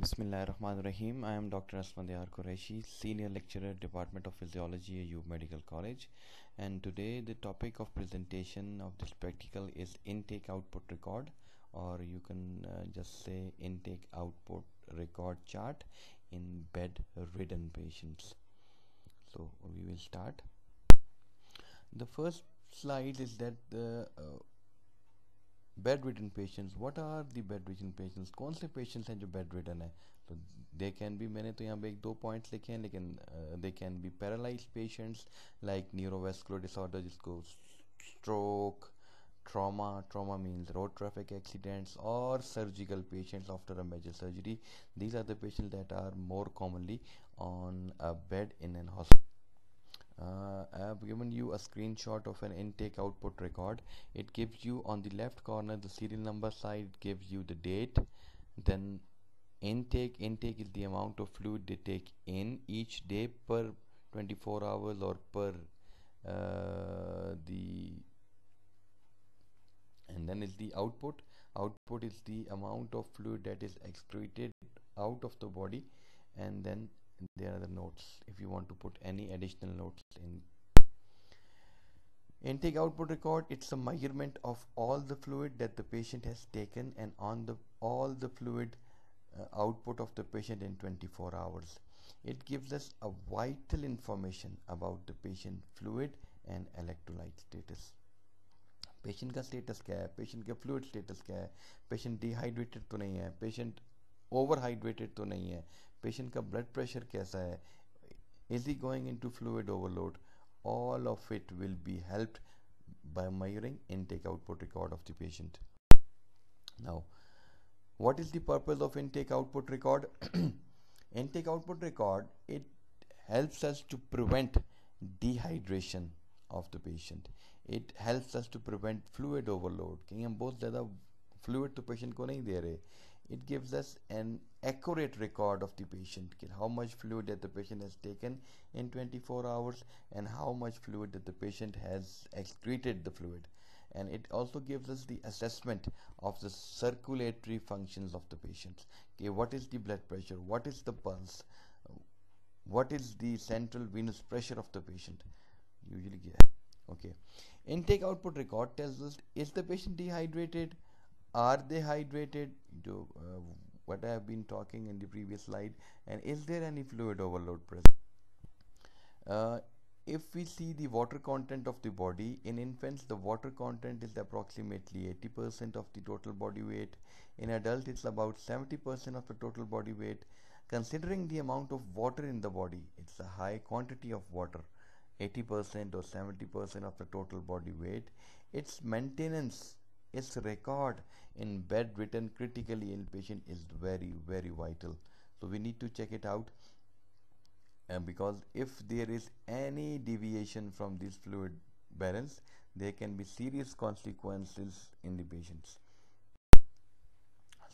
Bismillahirrahmanirrahim. I am Dr. Asmandiyar Qureshi, Senior Lecturer, Department of Physiology, AU Medical College. And today the topic of presentation of this practical is intake output record or you can uh, just say intake output record chart in bedridden patients. So we will start. The first slide is that the uh, bedridden patients what are the bedridden patients कौन से patients हैं जो bed written है? तो they can भी मैंने तो यहाँ पर एक दो पॉइंट्स लिखे हैं, लेकिन they can be paralyse patients like neurovascular disorder जिसको stroke trauma trauma means road traffic accidents और surgical patients after a major surgery these are the patient that are more commonly on a bed in an hospital uh, I have given you a screenshot of an intake output record. It gives you on the left corner the serial number side gives you the date. Then intake intake is the amount of fluid they take in each day per 24 hours or per uh, the and then is the output. Output is the amount of fluid that is excreted out of the body. And then there are the notes if you want to put any additional notes in intake output record it's a measurement of all the fluid that the patient has taken and on the all the fluid uh, output of the patient in 24 hours it gives us a vital information about the patient fluid and electrolyte status patient का status क्या है patient का fluid status क्या है patient dehydrated तो नहीं है patient over hydrated तो नहीं है पेशेंट का ब्लड प्रेशर कैसा है? Is he going into fluid overload all of it will be helped by measuring intake output record of the patient now what is the of intake output record intake output record it helps us to prevent dehydration of the patient it helps us to prevent fluid overload कहीं हम बहुत ज़्यादा fluid तो patient को नहीं दे रहे। It gives us an accurate record of the patient how much fluid that the patient has taken in 24 hours and how much fluid that the patient has excreted the fluid. And it also gives us the assessment of the circulatory functions of the patients. Okay what is the blood pressure? What is the pulse? What is the central venous pressure of the patient? Usually yeah. okay. Intake output record tells us is the patient dehydrated are they hydrated? To uh, what I have been talking in the previous slide and is there any fluid overload present? Uh, if we see the water content of the body in infants the water content is approximately 80% of the total body weight. In adults it's about 70% of the total body weight. Considering the amount of water in the body it's a high quantity of water 80% or 70% of the total body weight. Its maintenance its record in bedridden critically ill patient is very very vital. So we need to check it out. Uh, because if there is any deviation from this fluid balance there can be serious consequences in the patients.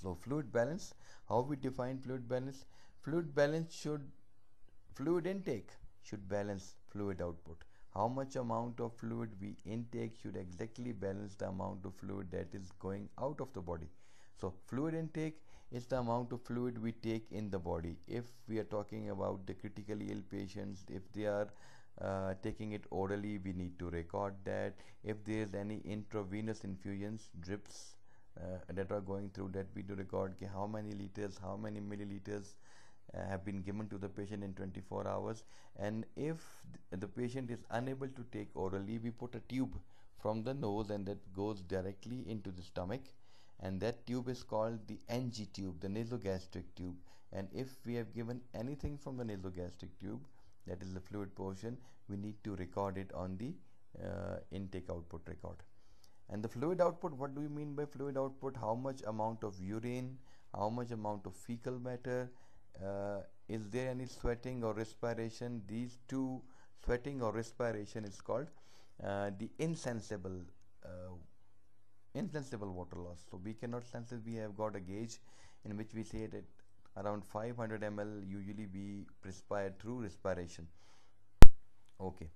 So fluid balance how we define fluid balance? Fluid balance should fluid intake should balance fluid output how much amount of fluid we intake should exactly balance the amount of fluid that is going out of the body. So fluid intake is the amount of fluid we take in the body. If we are talking about the critically ill patients if they are uh, taking it orally we need to record that. If there is any intravenous infusions drips uh, that are going through that we do record how many liters how many milliliters have been given to the patient in 24 hours. And if th the patient is unable to take orally we put a tube from the nose and that goes directly into the stomach. And that tube is called the NG tube the nasogastric tube. And if we have given anything from the nasogastric tube that is the fluid portion we need to record it on the uh, intake output record. And the fluid output what do you mean by fluid output? How much amount of urine how much amount of fecal matter uh, is there any sweating or respiration? These two sweating or respiration is called uh, the insensible uh, insensible water loss. So we cannot sense it. We have got a gauge in which we say that around 500 ml usually we perspire through respiration. Okay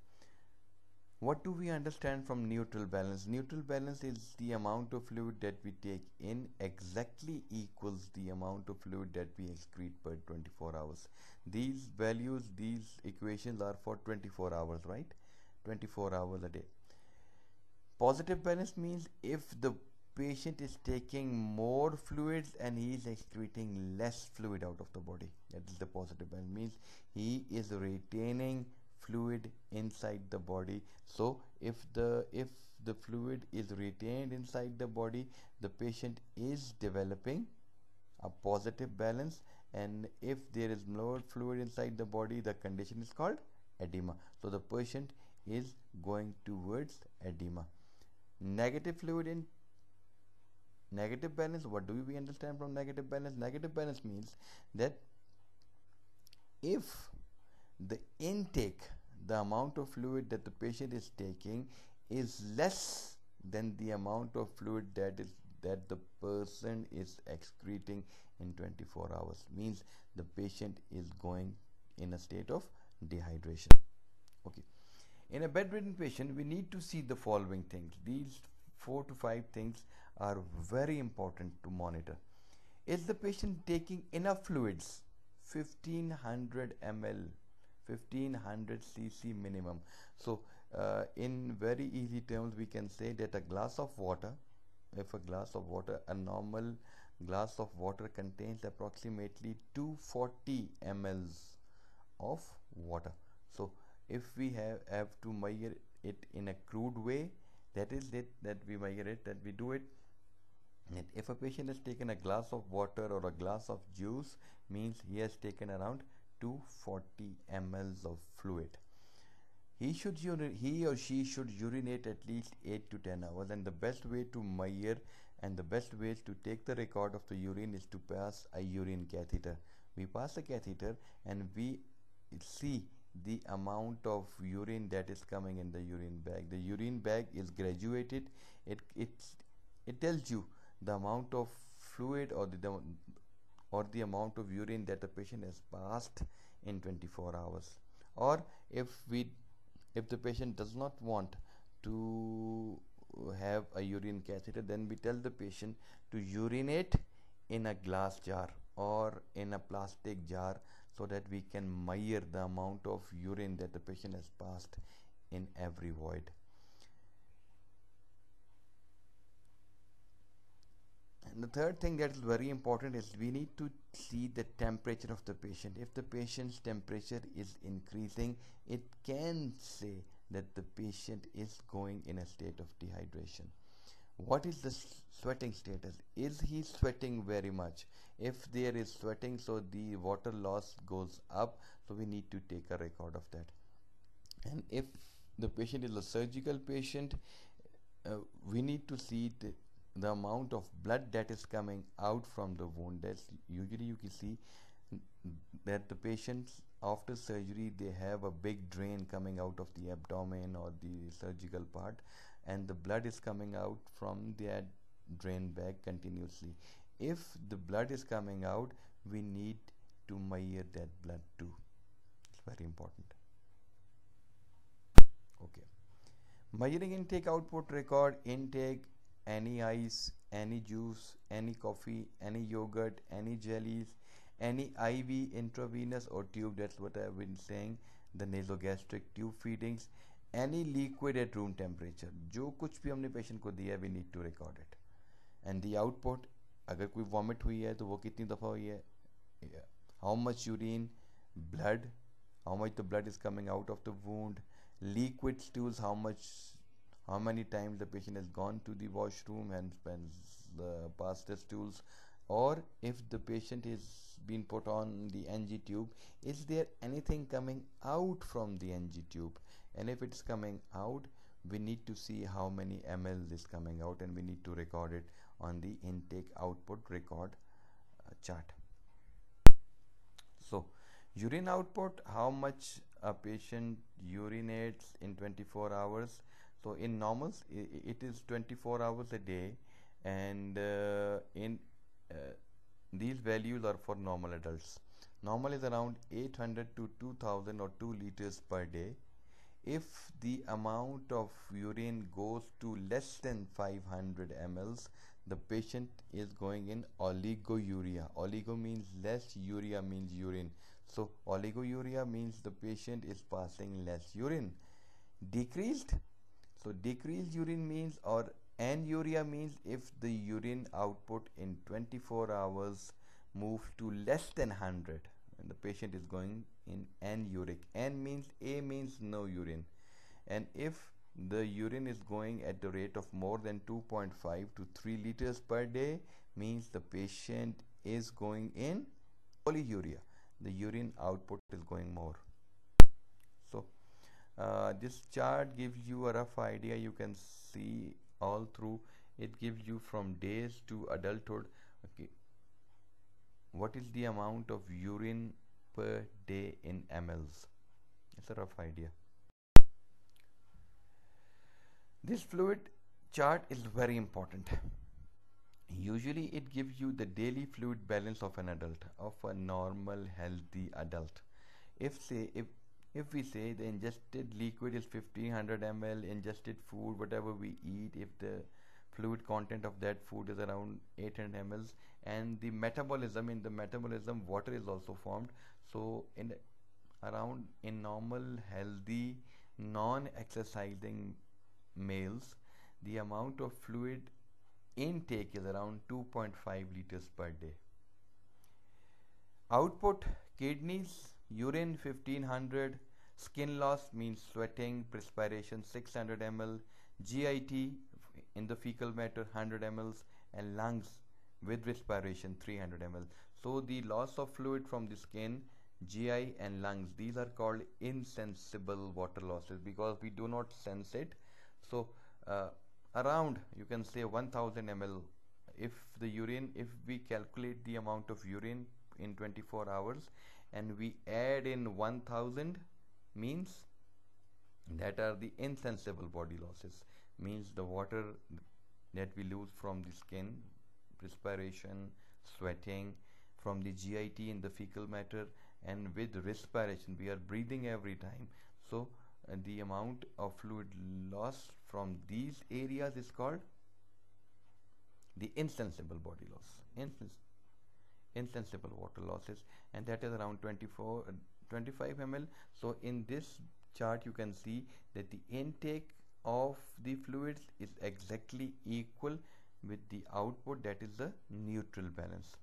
what do we understand from neutral balance? Neutral balance is the amount of fluid that we take in exactly equals the amount of fluid that we excrete per 24 hours. These values these equations are for 24 hours right? 24 hours a day. Positive balance means if the patient is taking more fluids and he is excreting less fluid out of the body. That is the positive balance. Means he is retaining fluid inside the body. So if the if the fluid is retained inside the body the patient is developing a positive balance. And if there is more fluid inside the body the condition is called edema. So the patient is going towards edema. Negative fluid in negative balance what do we understand from negative balance? Negative balance means that if the intake the amount of fluid that the patient is taking is less than the amount of fluid that is that the person is excreting in 24 hours. Means the patient is going in a state of dehydration. Okay. In a bedridden patient we need to see the following things. These four to five things are very important to monitor. Is the patient taking enough fluids? 1500 ml 1500 cc minimum. So uh, in very easy terms we can say that a glass of water if a glass of water a normal glass of water contains approximately 240 mLs of water. So if we have have to measure it in a crude way that is it that we measure it that we do it. And if a patient has taken a glass of water or a glass of juice means he has taken around 240 ml of fluid. He should he or she should urinate at least 8 to 10 hours and the best way to measure and the best way to take the record of the urine is to pass a urine catheter. We pass a catheter and we see the amount of urine that is coming in the urine bag. The urine bag is graduated. It it it tells you the amount of fluid or the, the or the amount of urine that the patient has passed in 24 hours. Or if we if the patient does not want to have a urine catheter then we tell the patient to urinate in a glass jar or in a plastic jar so that we can measure the amount of urine that the patient has passed in every void And the third thing that is very important is we need to see the temperature of the patient. If the patient's temperature is increasing, it can say that the patient is going in a state of dehydration. What is the sweating status? Is he sweating very much? If there is sweating, so the water loss goes up, so we need to take a record of that. And if the patient is a surgical patient, uh, we need to see the the amount of blood that is coming out from the wound that's usually you can see that the patients after surgery they have a big drain coming out of the abdomen or the surgical part and the blood is coming out from that drain bag continuously. If the blood is coming out we need to measure that blood too. It's very important. Okay. Measuring intake output record intake any ice any juice any coffee any yoghurt any jellies any I V intravenous और tube diets what I been saying the nasogastric tube feedings any liquid at room temperature जो कुछ भी हमने patient को दिया है we need to record it and the output अगर कोई वॉमिट हुई है तो वो कितनी दफ़ा हुई है? How much urine blood how much the blood is coming out of the wound liquid stools how much how many times the patient has gone to the washroom and spends the past the stools? Or if the patient is been put on the NG tube is there anything coming out from the NG tube? And if it's coming out we need to see how many ml is coming out and we need to record it on the intake output record uh, chart. So urine output how much a patient urinates in 24 hours so in normals it is 24 hours a day and uh, in uh, these values are for normal adults. Normal is around 800 to 2000 or 2 liters per day. If the amount of urine goes to less than 500 mLs the patient is going in oliguria oligo means less urea means urine. So oliguria means the patient is passing less urine. Decreased so decreased urine means or anuria means if the urine output in 24 hours moves to less than 100 and the patient is going in anuric. N means a means no urine. And if the urine is going at the rate of more than 2.5 to 3 liters per day means the patient is going in polyuria. The urine output is going more uh, this chart gives you a rough idea. You can see all through. It gives you from days to adulthood. Okay. What is the amount of urine per day in mLs it's a rough idea. This fluid chart is very important. Usually it gives you the daily fluid balance of an adult of a normal healthy adult. If say if if we say the ingested liquid is 1500 ml ingested food whatever we eat if the fluid content of that food is around 800 ml and the metabolism in the metabolism water is also formed. So in around in normal healthy non exercising males the amount of fluid intake is around 2.5 liters per day. Output kidneys urine 1500 skin loss means sweating perspiration 600 ml GIT in the fecal matter 100 ml and lungs with respiration 300 ml so the loss of fluid from the skin GI and lungs these are called insensible water losses because we do not sense it. So uh, around you can say 1000 ml if the urine if we calculate the amount of urine in 24 hours and we add in 1000 means that are the insensible body losses. Means the water that we lose from the skin perspiration sweating from the GIT in the fecal matter and with respiration we are breathing every time. So uh, the amount of fluid loss from these areas is called the insensible body loss. Insens insensible water losses. And that is around 24 uh, 25 ml so in this chart you can see that the intake of the fluids is exactly equal with the output that is the neutral balance